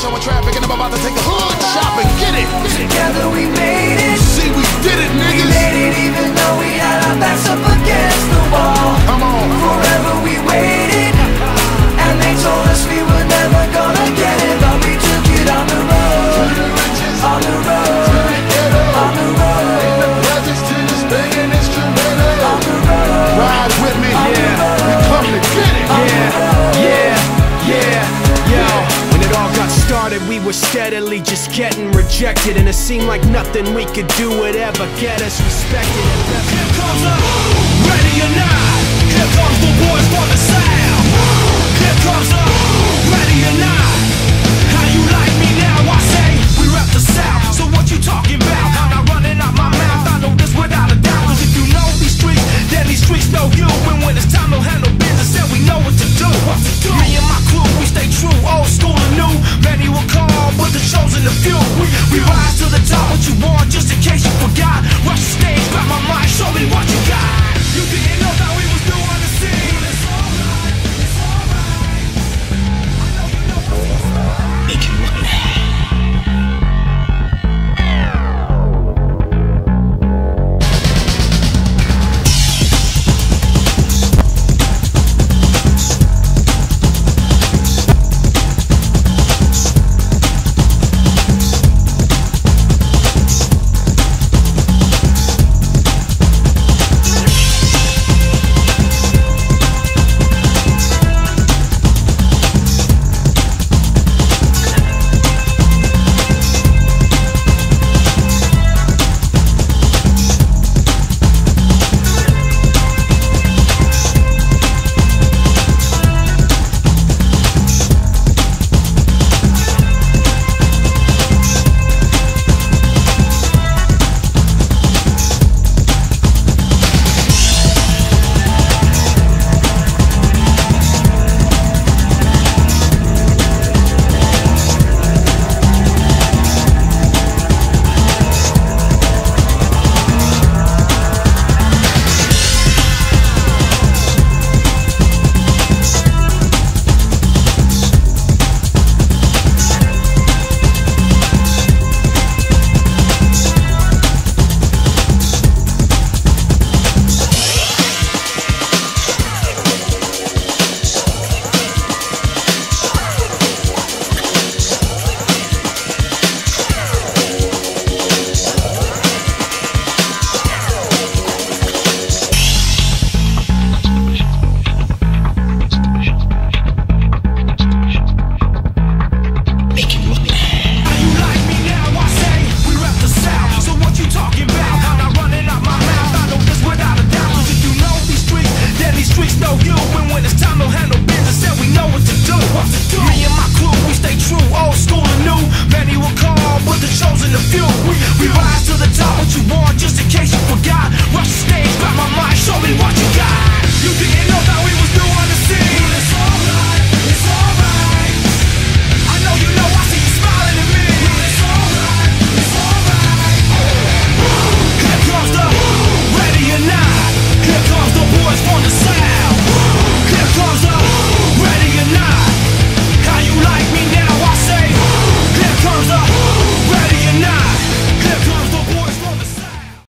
showing traffic, and I'm about to take a hood shopping. Get it. Together we made. started we were steadily just getting rejected And it seemed like nothing we could do would ever get us respected. Here comes a ready or not.